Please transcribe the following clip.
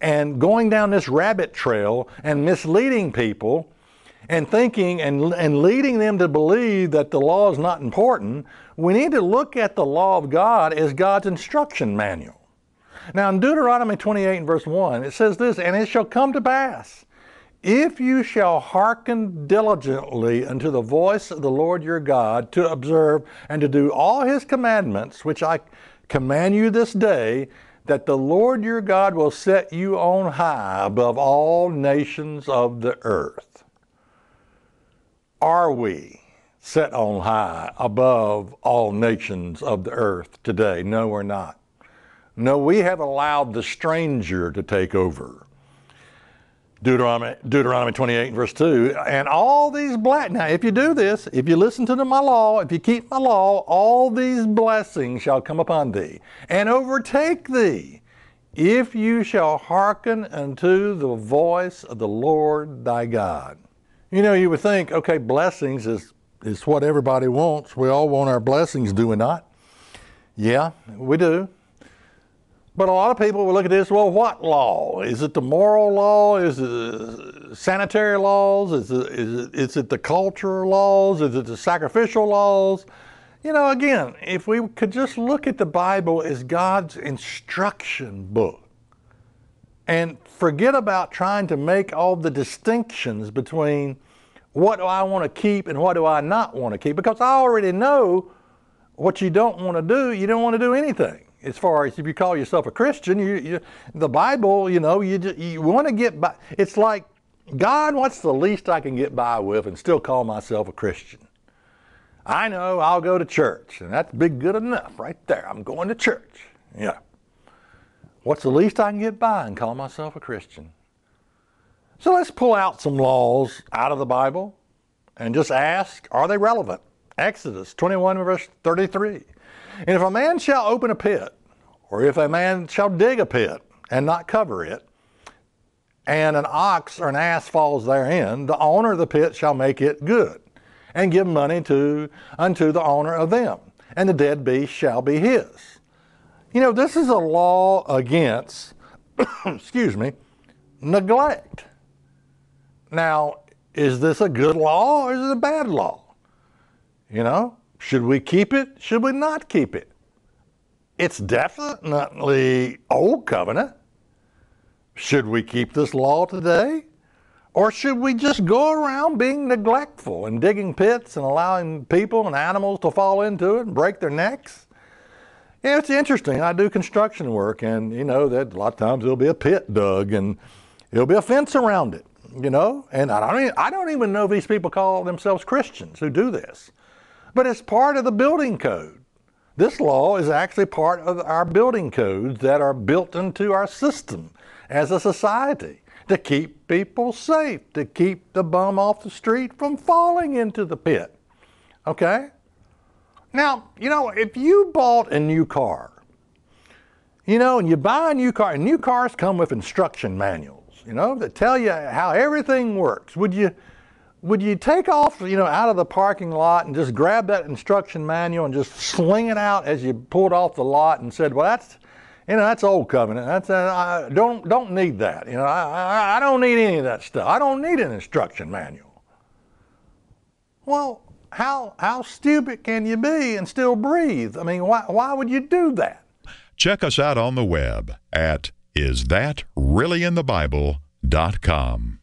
and going down this rabbit trail and misleading people and thinking and, and leading them to believe that the law is not important, we need to look at the law of God as God's instruction manual. Now, in Deuteronomy 28 and verse 1, it says this, And it shall come to pass, if you shall hearken diligently unto the voice of the Lord your God to observe and to do all his commandments, which I command you this day, that the Lord your God will set you on high above all nations of the earth. Are we set on high above all nations of the earth today? No, we're not. No, we have allowed the stranger to take over. Deuteronomy, Deuteronomy 28 verse 2. And all these black, now if you do this, if you listen to my law, if you keep my law, all these blessings shall come upon thee and overtake thee if you shall hearken unto the voice of the Lord thy God. You know, you would think, okay, blessings is, is what everybody wants. We all want our blessings, do we not? Yeah, we do. But a lot of people will look at this, well, what law? Is it the moral law? Is it sanitary laws? Is it, is it, is it the cultural laws? Is it the sacrificial laws? You know, again, if we could just look at the Bible as God's instruction book and forget about trying to make all the distinctions between what do I want to keep and what do I not want to keep, because I already know what you don't want to do, you don't want to do anything as far as if you call yourself a Christian, you, you the Bible, you know, you you want to get by. It's like God, what's the least I can get by with and still call myself a Christian? I know I'll go to church, and that's big good enough right there. I'm going to church. Yeah. What's the least I can get by and call myself a Christian? So let's pull out some laws out of the Bible and just ask, are they relevant? Exodus 21 verse 33. And if a man shall open a pit, or if a man shall dig a pit and not cover it, and an ox or an ass falls therein, the owner of the pit shall make it good, and give money to unto the owner of them, and the dead beast shall be his. You know, this is a law against, excuse me, neglect. Now, is this a good law or is it a bad law? You know, should we keep it? Should we not keep it? It's definitely old covenant. Should we keep this law today? Or should we just go around being neglectful and digging pits and allowing people and animals to fall into it and break their necks? Yeah, it's interesting. I do construction work, and you know that a lot of times there'll be a pit dug and there'll be a fence around it. You know, and I don't even, I don't even know if these people call themselves Christians who do this but it's part of the building code. This law is actually part of our building codes that are built into our system as a society to keep people safe, to keep the bum off the street from falling into the pit. Okay? Now, you know, if you bought a new car, you know, and you buy a new car, and new cars come with instruction manuals, you know, that tell you how everything works. Would you would you take off, you know, out of the parking lot and just grab that instruction manual and just sling it out as you pulled off the lot and said, well, that's, you know, that's old covenant. That's, uh, I don't, don't need that. You know, I, I, I don't need any of that stuff. I don't need an instruction manual. Well, how, how stupid can you be and still breathe? I mean, why, why would you do that? Check us out on the web at isthatreallyinthebible.com.